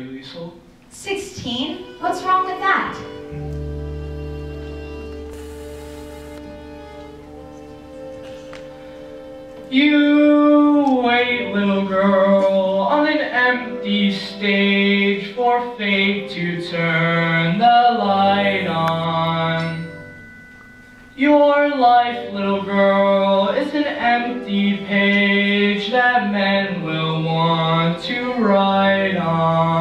Liesel? 16? What's wrong with that? You wait, little girl, on an empty stage for fate to turn the light on. Your life, little girl, is an empty page that men will want to write on.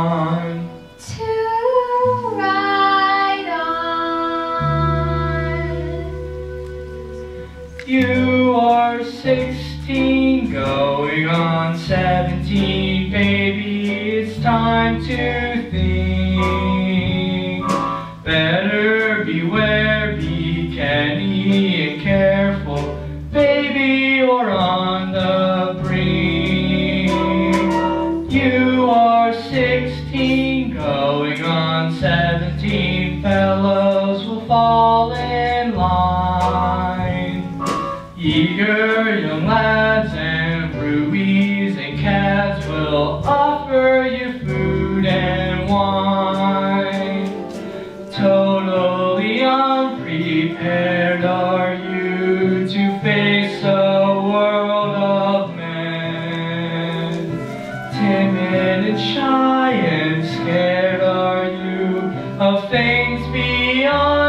Are 16, going on 17, baby, it's time to think. Better beware, be canny and careful, Eager young lads and rubies and cats will offer you food and wine. Totally unprepared are you to face a world of men. Timid and shy and scared are you of things beyond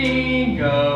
17, going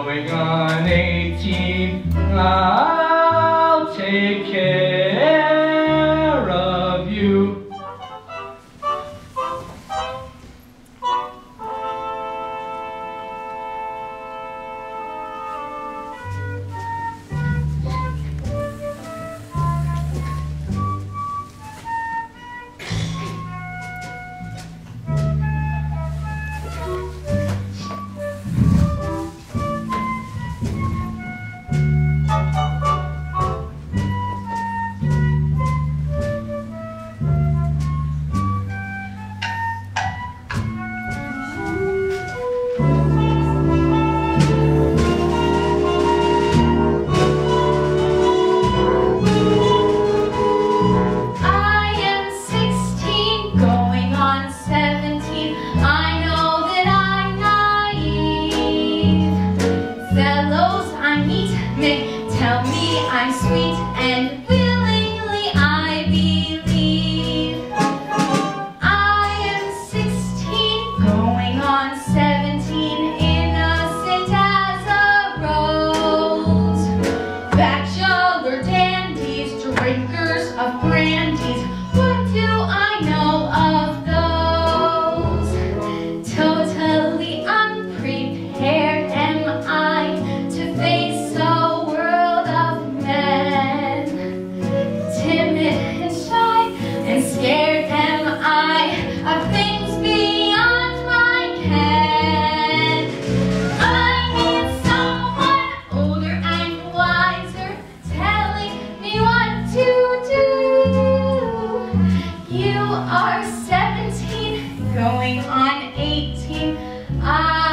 are 17, going on 18. I